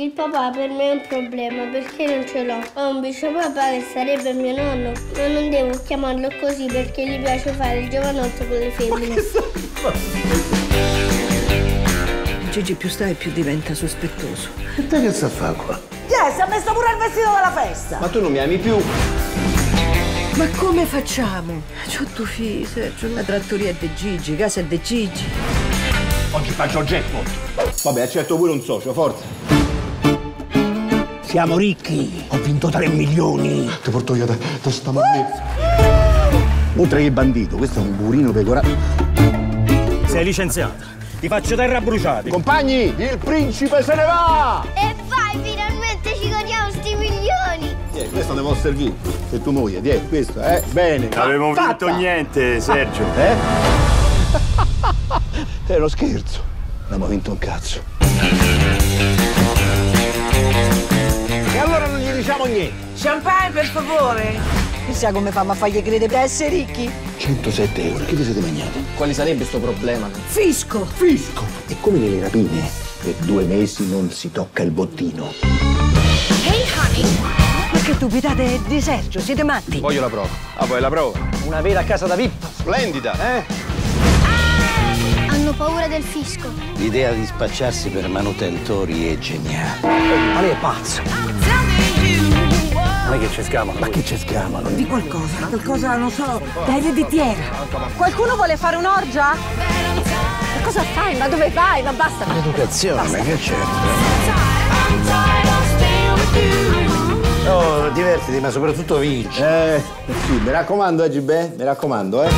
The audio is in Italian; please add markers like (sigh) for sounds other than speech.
Il papà per me è un problema perché non ce l'ho. Ho un vice papà che sarebbe mio nonno, ma non devo chiamarlo così perché gli piace fare il giovanotto con le femmine. Gigi più sta e più diventa sospettoso. E te che sta a fare qua? Yes, ha messo pure il vestito della festa. Ma tu non mi ami più? Ma come facciamo? C'ho tu figli, Sergio. La trattoria è di Gigi, casa è di Gigi. Oggi faccio jackpot. Vabbè, accetto pure un socio, forza. Siamo ricchi. Ho vinto 3 milioni. Ti porto io da, da sta. Oltre che bandito, questo è un burino pecorato. Sei licenziata. Ti faccio terra bruciata. Compagni, il principe se ne va! E vai, finalmente ci godiamo sti milioni! Tieni, questo ne può servire. Se tu moglie, tieni, questo, eh? Bene. Avevo Fatta. vinto niente, Sergio. Eh? (laughs) È uno scherzo. Non abbiamo vinto un cazzo. Niente. Champagne, per favore. Chissà come fanno a fargli credere di essere ricchi. 107 euro. Che vi siete mangiati? Quale sarebbe sto problema? Fisco! Fisco. È come nelle rapine. Per due mesi non si tocca il bottino. Ma che stupidate di Sergio, siete matti? Voglio la prova. Ah, poi la prova. Una vera casa da VIP. Splendida, eh? Hanno paura del fisco. L'idea di spacciarsi per manutentori è geniale. Ma lei è pazzo. Non è che ci scamano. Ma che ci schiamano? Di qualcosa, qualcosa, non so, da ereditiera. Qualcuno vuole fare un'orgia? Ma cosa fai? Ma dove vai? Ma basta. Educazione, ma che c'è? Oh, divertiti, ma soprattutto vinci. Eh, sì, mi raccomando, eh, Gibè, mi raccomando, eh.